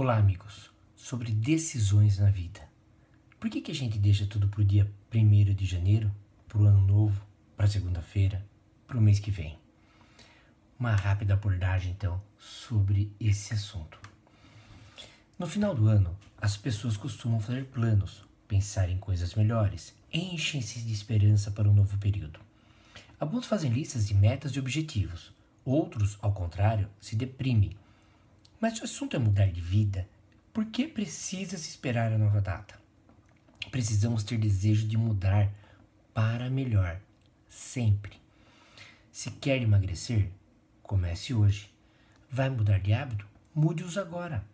Olá, amigos. Sobre decisões na vida. Por que, que a gente deixa tudo para o dia 1 de janeiro, para o ano novo, para segunda-feira, para o mês que vem? Uma rápida abordagem, então, sobre esse assunto. No final do ano, as pessoas costumam fazer planos, pensar em coisas melhores, enchem-se de esperança para um novo período. Alguns fazem listas de metas e objetivos, outros, ao contrário, se deprimem mas se o assunto é mudar de vida, por que precisa se esperar a nova data? Precisamos ter desejo de mudar para melhor, sempre. Se quer emagrecer, comece hoje. Vai mudar de hábito? Mude-os agora.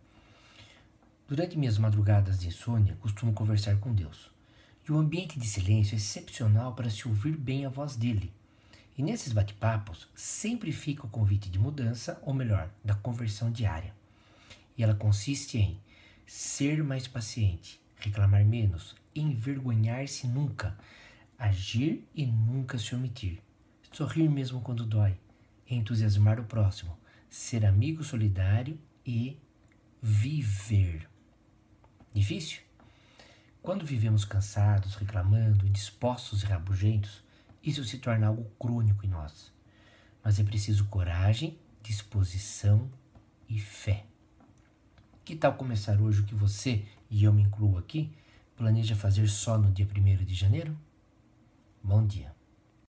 Durante minhas madrugadas de insônia, costumo conversar com Deus. E o ambiente de silêncio é excepcional para se ouvir bem a voz dele. E nesses bate-papos sempre fica o convite de mudança, ou melhor, da conversão diária. E ela consiste em ser mais paciente, reclamar menos, envergonhar-se nunca, agir e nunca se omitir, sorrir mesmo quando dói, entusiasmar o próximo, ser amigo solidário e viver. Difícil? Quando vivemos cansados, reclamando, indispostos e rabugentos, isso se torna algo crônico em nós. Mas é preciso coragem, disposição e fé. Que tal começar hoje o que você, e eu me incluo aqui, planeja fazer só no dia 1 de janeiro? Bom dia.